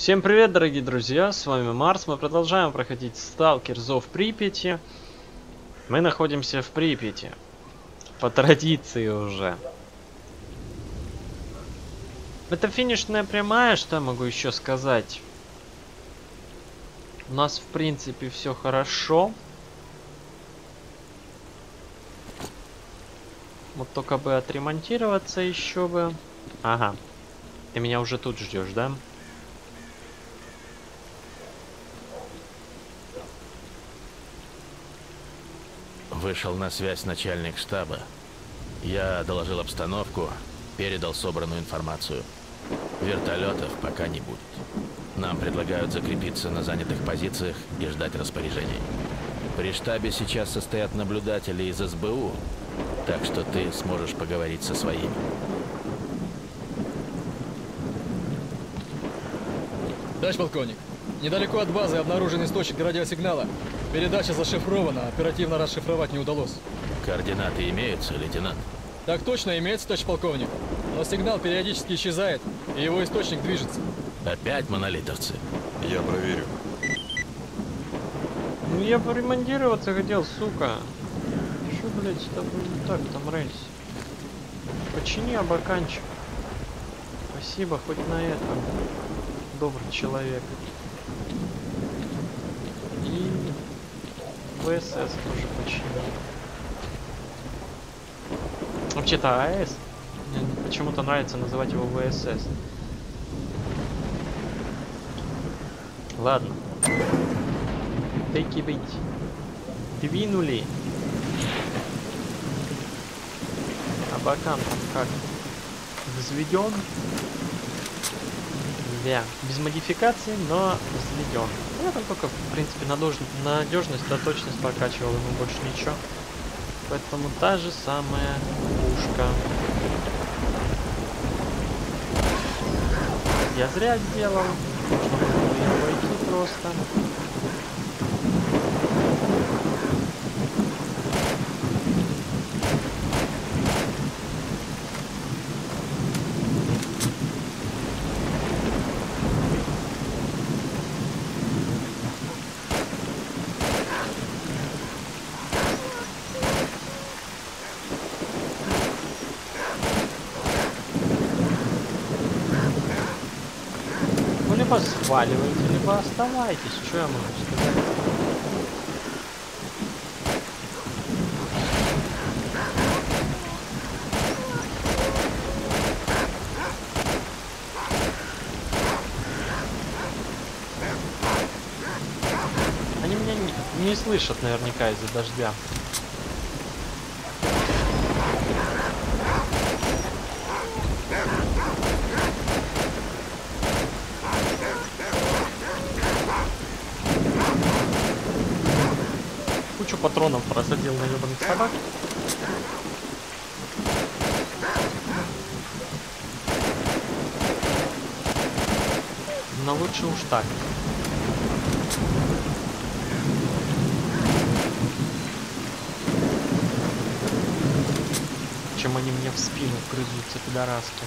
Всем привет, дорогие друзья, с вами Марс. Мы продолжаем проходить Сталкер Зов Припяти. Мы находимся в Припяти. По традиции уже. Это финишная прямая, что я могу еще сказать? У нас, в принципе, все хорошо. Вот только бы отремонтироваться еще бы. Ага. Ты меня уже тут ждешь, да? Вышел на связь начальник штаба. Я доложил обстановку, передал собранную информацию. Вертолетов пока не будет. Нам предлагают закрепиться на занятых позициях и ждать распоряжений. При штабе сейчас состоят наблюдатели из СБУ, так что ты сможешь поговорить со своими. Товарищ полковник, недалеко от базы обнаружен источник радиосигнала. Передача зашифрована, оперативно расшифровать не удалось. Координаты имеются, лейтенант? Так точно имеется, товарищ полковник. Но сигнал периодически исчезает, и его источник движется. Опять монолитовцы? Я проверю. Ну я поремонтироваться хотел, сука. Что, блядь, с тобой не так там, Рейс? Почини абаканчик. Спасибо хоть на это. Добрый человек. И ВСС тоже почини. Вообще-то АЭС. Почему-то нравится называть его ВСС. Ладно. Take быть. Двинули. Абакан там как? Взведен? Да, без модификации, но взведен. Я там только, в принципе, надож... надежность, да точность прокачивал, ему больше ничего. Поэтому та же самая пушка. Я зря сделал. Можно было ее обойти просто. Ну, либо сваливайте, либо оставайтесь. Что я могу сказать? Они меня не, не слышат наверняка из-за дождя. Просадил на ебаных собак. Но лучше уж так. Чем они мне в спину грызутся, пидораски.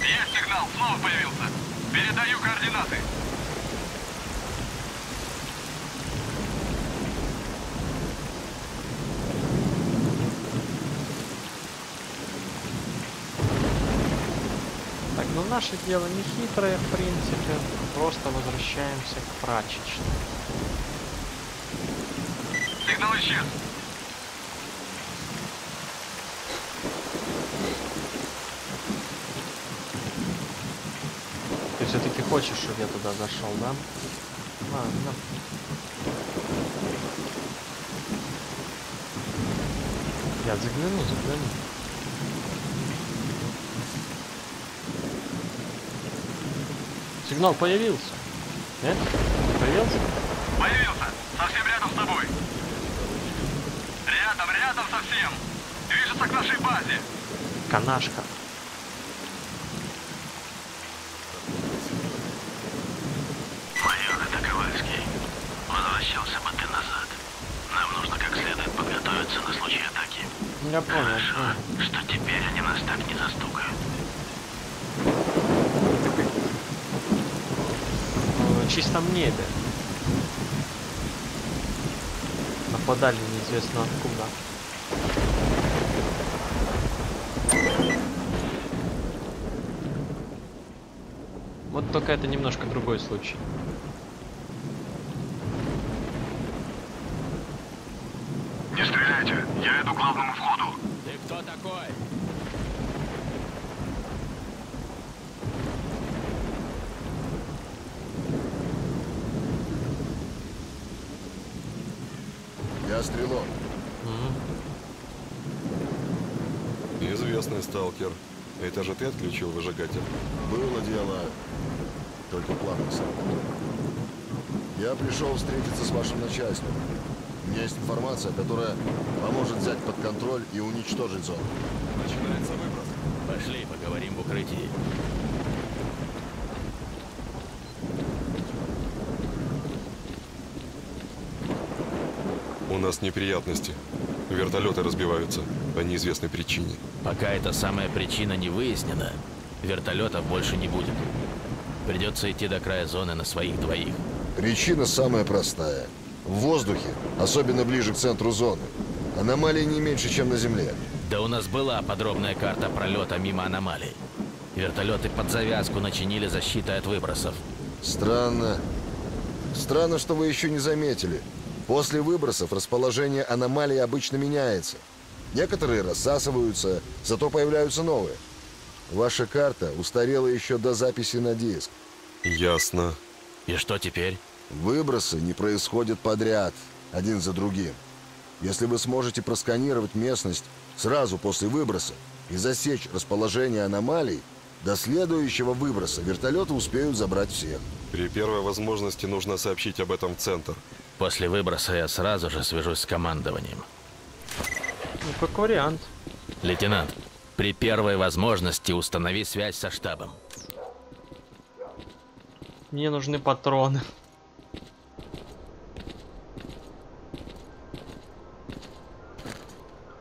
Есть сигнал, снова появился. Передаю координаты. Так, ну наше дело не хитрое, в принципе. Просто возвращаемся к прачечной. Сигнал исчез. Ты все-таки хочешь, чтобы я туда зашел, да? Ладно. Я загляну, загляну. Сигнал появился? Нет? Появился? Появился. Совсем рядом с тобой. Рядом, рядом совсем. Движется к нашей базе. Канашка. Майор, это Ковальский. Возвращался бы ты назад. Нам нужно как следует подготовиться на случай атаки. Я понял. Хорошо, что теперь они нас так не застукают. Чистом небе. Нападали неизвестно откуда. Вот только это немножко другой случай. Не стреляйте, я иду к главному входу. Ты кто такой? Я стрелок. Известный сталкер. Это же ты отключил выжигатель? Было дело, только планы сработали. Я пришел встретиться с вашим начальством. У меня есть информация, которая поможет взять под контроль и уничтожить зону. Начинается выброс. Пошли, поговорим в укрытии. У нас неприятности. Вертолеты разбиваются по неизвестной причине. Пока эта самая причина не выяснена, вертолетов больше не будет. Придется идти до края зоны на своих двоих. Причина самая простая. В воздухе, особенно ближе к центру зоны, аномалии не меньше, чем на Земле. Да у нас была подробная карта пролета мимо аномалий. Вертолеты под завязку начинили защитой от выбросов. Странно. Странно, что вы еще не заметили. После выбросов расположение аномалий обычно меняется. Некоторые рассасываются, зато появляются новые. Ваша карта устарела еще до записи на диск. Ясно. И что теперь? Выбросы не происходят подряд, один за другим. Если вы сможете просканировать местность сразу после выброса и засечь расположение аномалий, до следующего выброса вертолеты успеют забрать всех. При первой возможности нужно сообщить об этом в центр. После выброса я сразу же свяжусь с командованием. Ну, как вариант. Лейтенант, при первой возможности установи связь со штабом. Мне нужны патроны.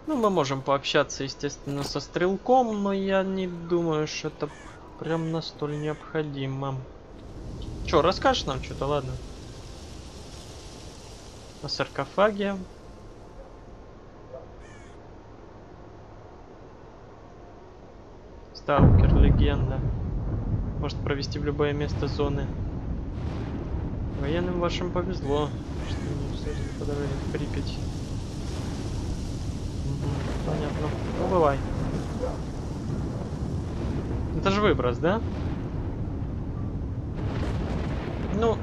Ну, мы можем пообщаться, естественно, со стрелком, но я не думаю, что это прям настолько необходимо. Чё, расскажешь нам что-то, ладно? О саркофаге. Сталкер, легенда. Может провести в любое место зоны. Военным вашим повезло, что они все по дороге в Припять. Понятно. Ну, бывай. Это же выброс, да? Ну...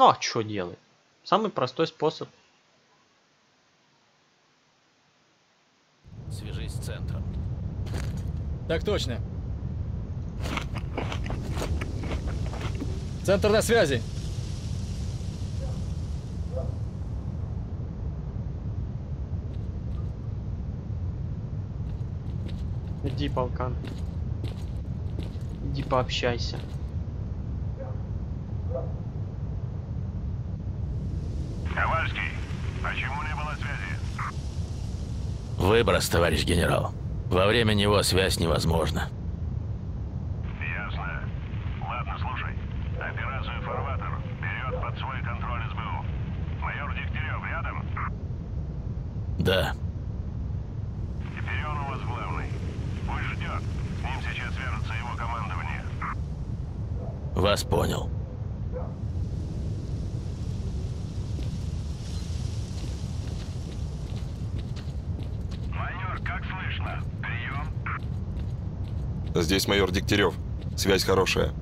Ну, а что делать? Самый простой способ. Свяжись с центром. Так точно. Центр на связи. Иди, полкан. Иди пообщайся. Ковальский, почему не было связи? Выброс, товарищ генерал. Во время него связь невозможна. Ясно. Ладно, слушай. Операцию «Фарватер» берет под свой контроль СБУ. Майор Дегтярев рядом? Да, Теперь он у вас главный. Пусть ждет. С ним сейчас свяжется его командование. вас понял. Майор, как слышно? Прием? Здесь майор Дегтярев. Связь хорошая.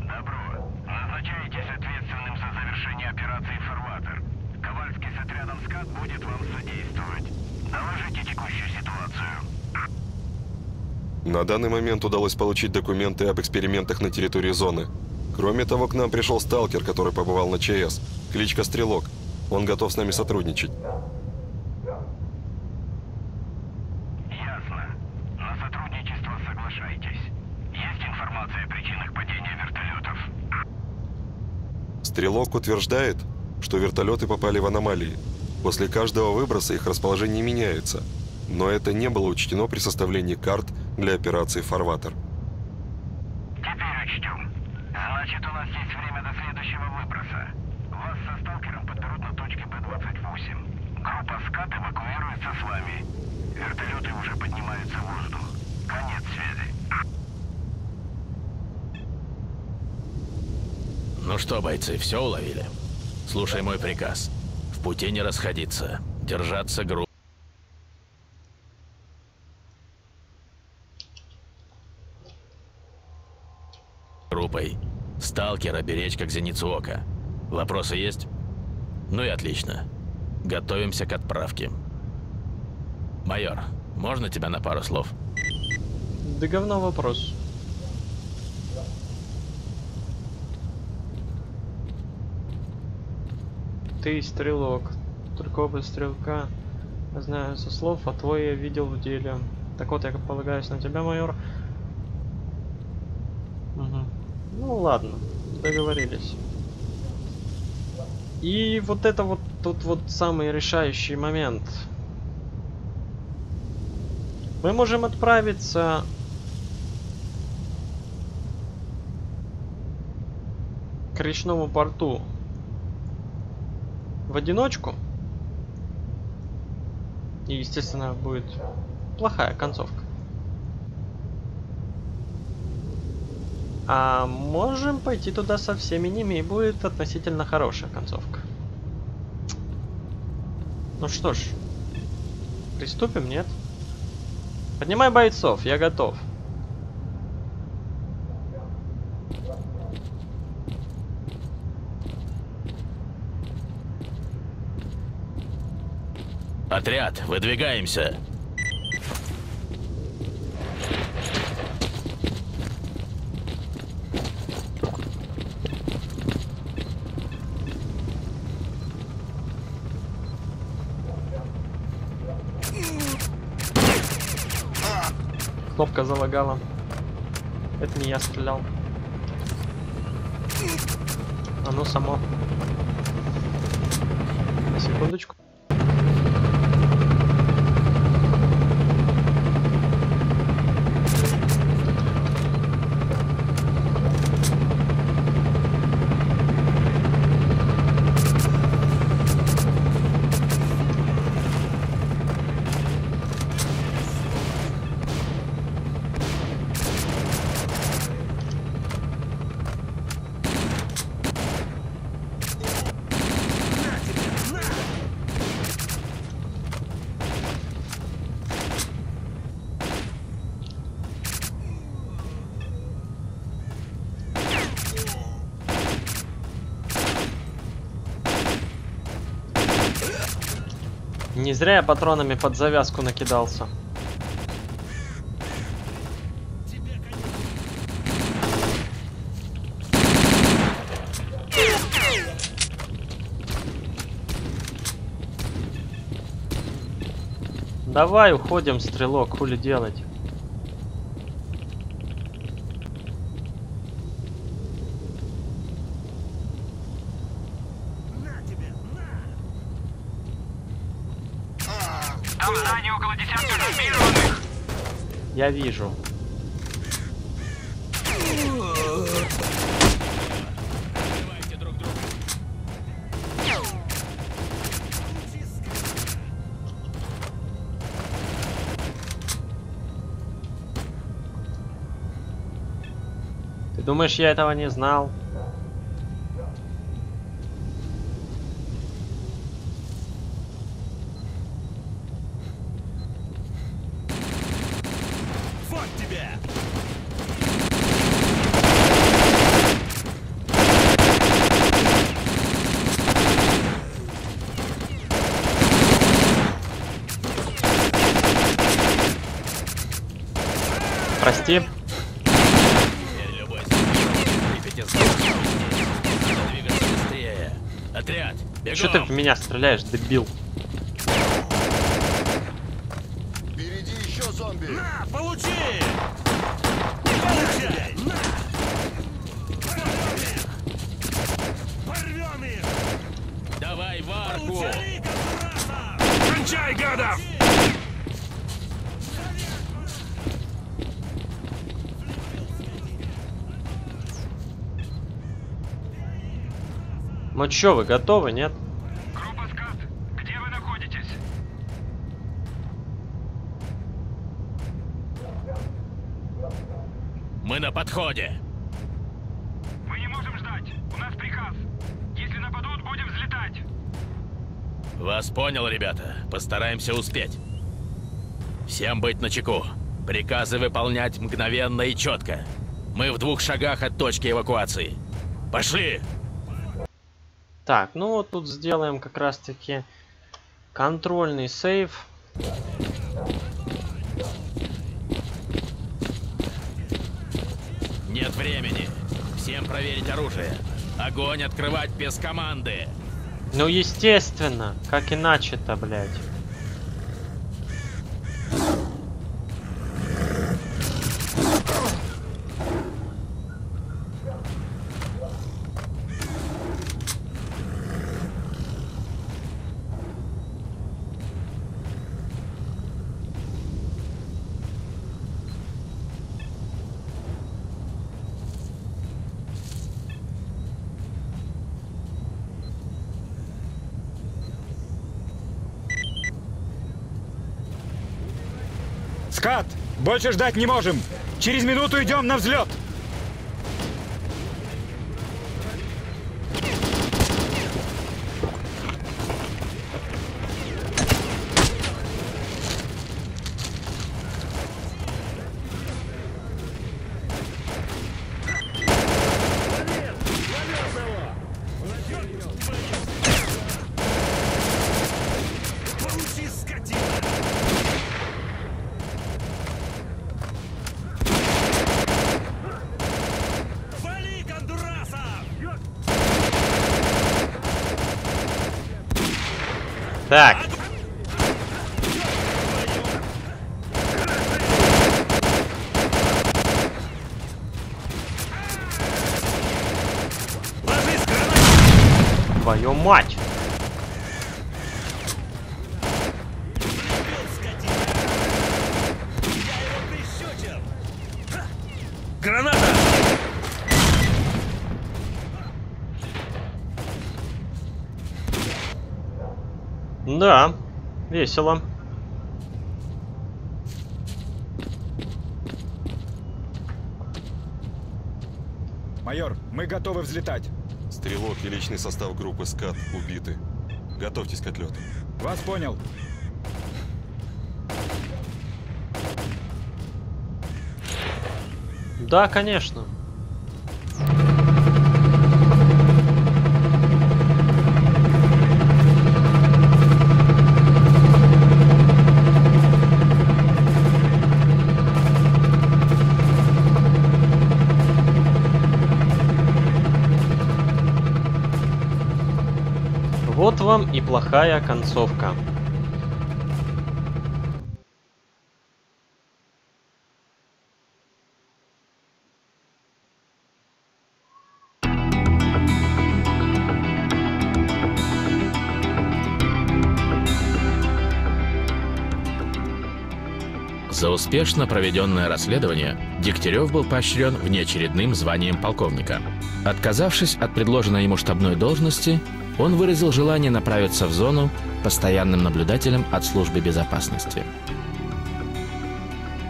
Добро. Назначаетесь ответственным за завершение операции «Фарватер». Ковальский с отрядом «Скат» будет вам содействовать. Доложите текущую ситуацию. На данный момент удалось получить документы об экспериментах на территории зоны. Кроме того, к нам пришел сталкер, который побывал на ЧС. Кличка Стрелок. Он готов с нами сотрудничать. Ясно. На сотрудничество соглашайтесь. Есть информация о причинах падения вертолетов? Стрелок утверждает, что вертолеты попали в аномалии. После каждого выброса их расположение меняется, но это не было учтено при составлении карт для операции «Фарватер». Теперь учтем. Значит, у нас есть время до следующего выброса. Вас со сталкером подберут на точке Б-28. Группа «Скат» эвакуируется с вами. Вертолеты уже поднимаются в воздух. Конец связи. Ну что, бойцы, все уловили? Слушай мой приказ. В пути не расходиться. Держаться группы. группой. Сталкера беречь как зеницу ока. Вопросы есть? Ну и отлично. Готовимся к отправке. Майор, можно тебя на пару слов? Да говно вопрос. Ты стрелок. Только оба стрелка. Знаю со слов, а твой я видел в деле. Так вот, я полагаюсь на тебя, майор. Мгм. Ну ладно, договорились. И вот это вот тут вот самый решающий момент. Мы можем отправиться к речному порту в одиночку. И, естественно, будет плохая концовка. А можем пойти туда со всеми ними, и будет относительно хорошая концовка. Ну что ж, приступим, нет? Поднимай бойцов, я готов. Отряд, выдвигаемся. Кнопка залагала. Это не я стрелял. Оно само. На секундочку. Не зря я патронами под завязку накидался. Давай уходим, стрелок, хули делать. Я вижу. Ты думаешь, я этого не знал? стреляешь, дебил? Впереди еще зомби! На, получи! Получай! На! Порвем их! Давай в арку! Кончай, гадов! Ну чё, вы готовы, нет? Ребята. Постараемся успеть. Всем быть начеку. Приказы выполнять мгновенно и четко. Мы в двух шагах от точки эвакуации. Пошли! Так, ну вот тут сделаем как раз таки контрольный сейв. Нет времени. Всем проверить оружие. Огонь открывать без команды. Ну естественно, как иначе-то, блядь. Больше ждать не можем. Через минуту идем на взлет. Да, весело. Майор, мы готовы взлетать. Стрелок и личный состав группы «Скат» убиты. Готовьтесь к отлету. Вас понял. Да, конечно. Вот вам и плохая концовка. За успешно проведенное расследование Дегтярев был поощрен внеочередным званием полковника. Отказавшись от предложенной ему штабной должности, он выразил желание направиться в зону постоянным наблюдателем от службы безопасности.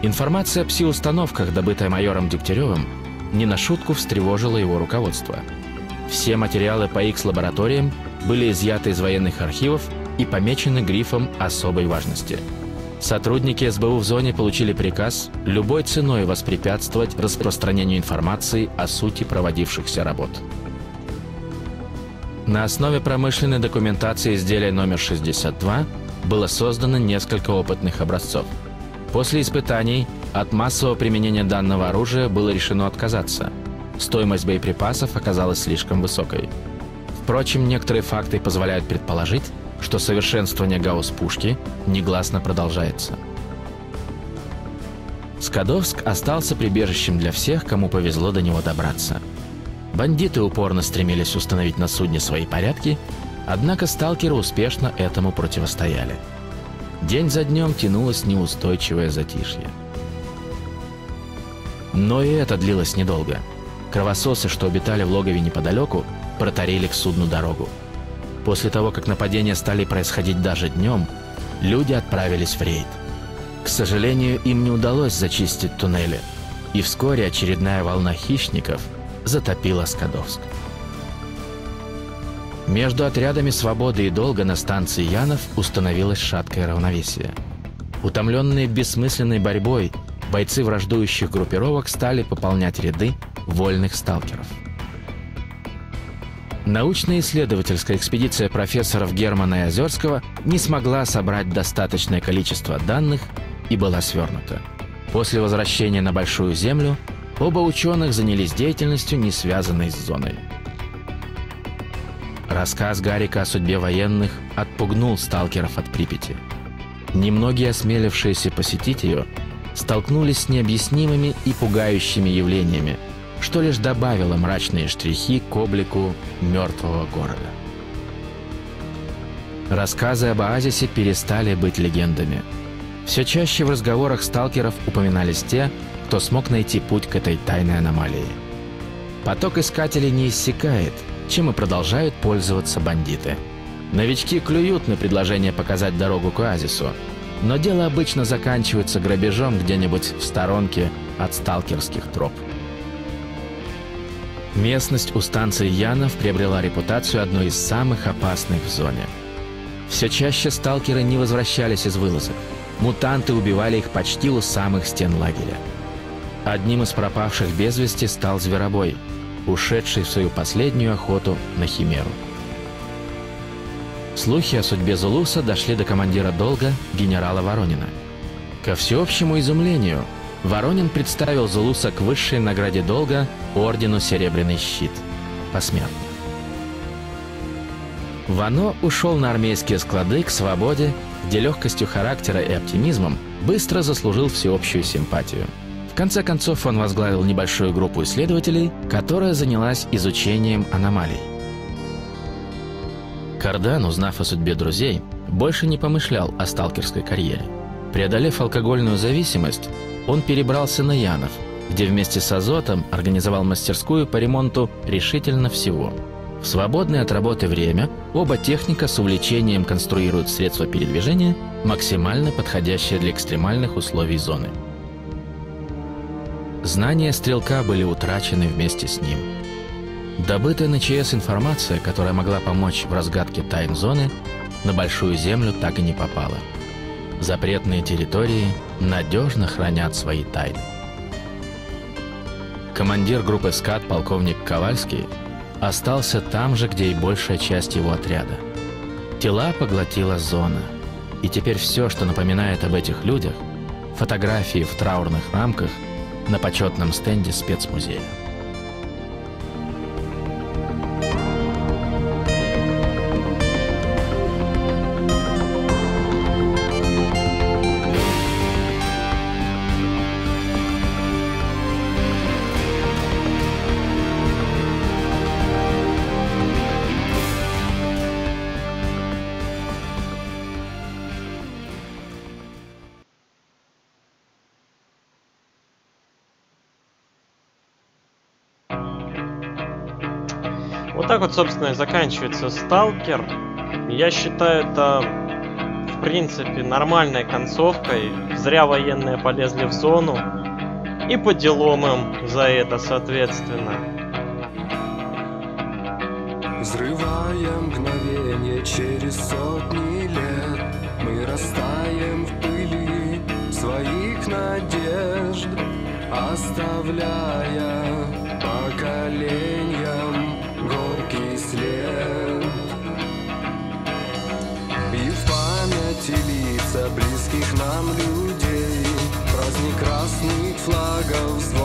Информация о пси-установках, добытая майором Дегтяревым, не на шутку встревожила его руководство. Все материалы по X-лабораториям были изъяты из военных архивов и помечены грифом особой важности. Сотрудники СБУ в зоне получили приказ любой ценой воспрепятствовать распространению информации о сути проводившихся работ. На основе промышленной документации изделия номер 62 было создано несколько опытных образцов. После испытаний от массового применения данного оружия было решено отказаться. Стоимость боеприпасов оказалась слишком высокой. Впрочем, некоторые факты позволяют предположить, что совершенствование гаусс-пушки негласно продолжается. Скадовск остался прибежищем для всех, кому повезло до него добраться. Бандиты упорно стремились установить на судне свои порядки, однако сталкеры успешно этому противостояли. День за днем тянулось неустойчивое затишье. Но и это длилось недолго. Кровососы, что обитали в логове неподалеку, протарили к судну дорогу. После того, как нападения стали происходить даже днем, люди отправились в рейд. К сожалению, им не удалось зачистить туннели, и вскоре очередная волна хищников затопила Скадовск. Между отрядами «Свободы» и «Долга» на станции Янов установилось шаткое равновесие. Утомленные бессмысленной борьбой, бойцы враждующих группировок стали пополнять ряды вольных сталкеров. Научно-исследовательская экспедиция профессоров Германа и Озерского не смогла собрать достаточное количество данных и была свернута. После возвращения на Большую Землю оба ученых занялись деятельностью, не связанной с зоной. Рассказ Гарика о судьбе военных отпугнул сталкеров от Припяти. Немногие осмелившиеся посетить ее столкнулись с необъяснимыми и пугающими явлениями, что лишь добавило мрачные штрихи к облику мертвого города. Рассказы об оазисе перестали быть легендами. Все чаще в разговорах сталкеров упоминались те, кто смог найти путь к этой тайной аномалии. Поток искателей не иссякает, чем и продолжают пользоваться бандиты. Новички клюют на предложение показать дорогу к оазису, но дело обычно заканчивается грабежом где-нибудь в сторонке от сталкерских троп. Местность у станции Янов приобрела репутацию одной из самых опасных в зоне. Все чаще сталкеры не возвращались из вылазок. Мутанты убивали их почти у самых стен лагеря. Одним из пропавших без вести стал Зверобой, ушедший в свою последнюю охоту на Химеру. Слухи о судьбе Зулуса дошли до командира долга генерала Воронина. Ко всеобщему изумлению, Воронин представил Зулуса к высшей награде долга ордену Серебряный щит. Посмертно. Вано ушел на армейские склады к свободе, где легкостью характера и оптимизмом быстро заслужил всеобщую симпатию. В конце концов, он возглавил небольшую группу исследователей, которая занялась изучением аномалий. Кардан, узнав о судьбе друзей, больше не помышлял о сталкерской карьере. Преодолев алкогольную зависимость, он перебрался на Янов, где вместе с Азотом организовал мастерскую по ремонту решительно всего. В свободное от работы время оба техника с увлечением конструируют средства передвижения, максимально подходящие для экстремальных условий зоны. Знания стрелка были утрачены вместе с ним. Добытая на ЧС информация, которая могла помочь в разгадке тайн зоны, на Большую Землю так и не попала. Запретные территории надежно хранят свои тайны. Командир группы СКАТ, полковник Ковальский, остался там же, где и большая часть его отряда. Тела поглотила зона. И теперь все, что напоминает об этих людях, фотографии в траурных рамках – на почетном стенде спецмузея. Собственно, и заканчивается Сталкер. Я считаю это, в принципе, нормальной концовкой. Зря военные полезли в зону. И по делам им за это, соответственно. Взрывая мгновение через сотни лет Мы растаем в пыли своих надежд Оставляя нам людей Праздник красных флагов, звонкий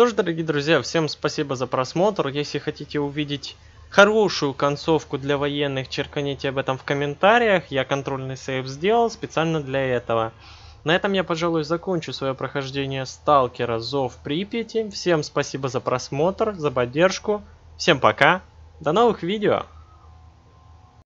Что ж, дорогие друзья, всем спасибо за просмотр. Если хотите увидеть хорошую концовку для военных, черканите об этом в комментариях. Я контрольный сейв сделал специально для этого. На этом я, пожалуй, закончу свое прохождение Сталкера Зов Припяти. Всем спасибо за просмотр, за поддержку. Всем пока. До новых видео.